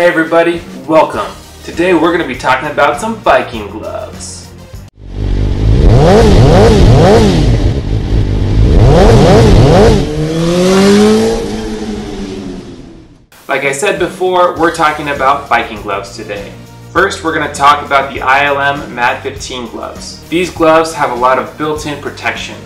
Hey everybody, welcome. Today we're going to be talking about some biking gloves. Like I said before, we're talking about biking gloves today. First, we're going to talk about the ILM MAD 15 gloves. These gloves have a lot of built-in protection.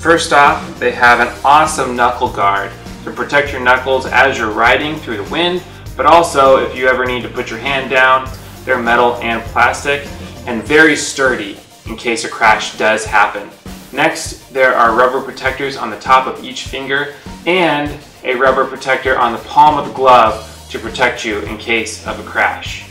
First off, they have an awesome knuckle guard to protect your knuckles as you're riding through the wind, but also if you ever need to put your hand down, they're metal and plastic and very sturdy in case a crash does happen. Next, there are rubber protectors on the top of each finger and a rubber protector on the palm of the glove to protect you in case of a crash.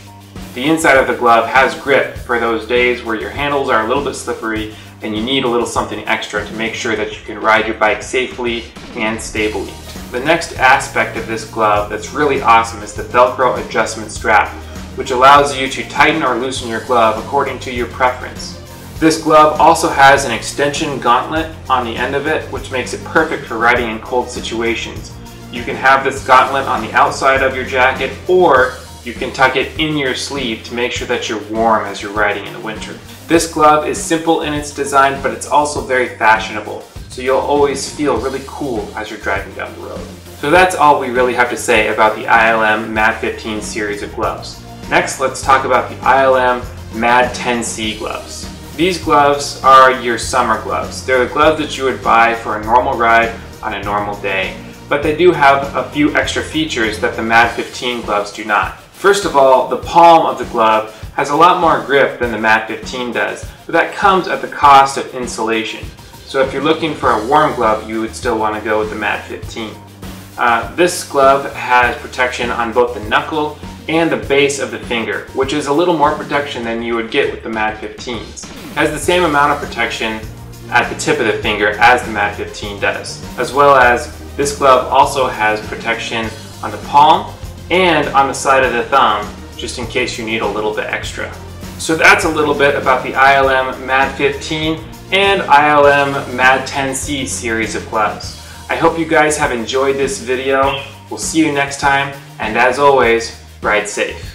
The inside of the glove has grip for those days where your handles are a little bit slippery and you need a little something extra to make sure that you can ride your bike safely and stably. The next aspect of this glove that's really awesome is the Velcro adjustment strap, which allows you to tighten or loosen your glove according to your preference. This glove also has an extension gauntlet on the end of it, which makes it perfect for riding in cold situations. You can have this gauntlet on the outside of your jacket or you can tuck it in your sleeve to make sure that you're warm as you're riding in the winter. This glove is simple in its design, but it's also very fashionable, so you'll always feel really cool as you're driving down the road. So that's all we really have to say about the ILM MAD 15 series of gloves. Next, let's talk about the ILM MAD 10C gloves. These gloves are your summer gloves. They're the gloves that you would buy for a normal ride on a normal day, but they do have a few extra features that the MAD 15 gloves do not. First of all, the palm of the glove has a lot more grip than the MAD 15 does, but that comes at the cost of insulation. So if you're looking for a warm glove, you would still want to go with the MAD 15. Uh, this glove has protection on both the knuckle and the base of the finger, which is a little more protection than you would get with the MAD 15s. It has the same amount of protection at the tip of the finger as the MAD 15 does, as well as this glove also has protection on the palm and on the side of the thumb, just in case you need a little bit extra. So that's a little bit about the ILM MAD 15 and ILM MAD 10C series of gloves. I hope you guys have enjoyed this video. We'll see you next time, and as always, ride safe.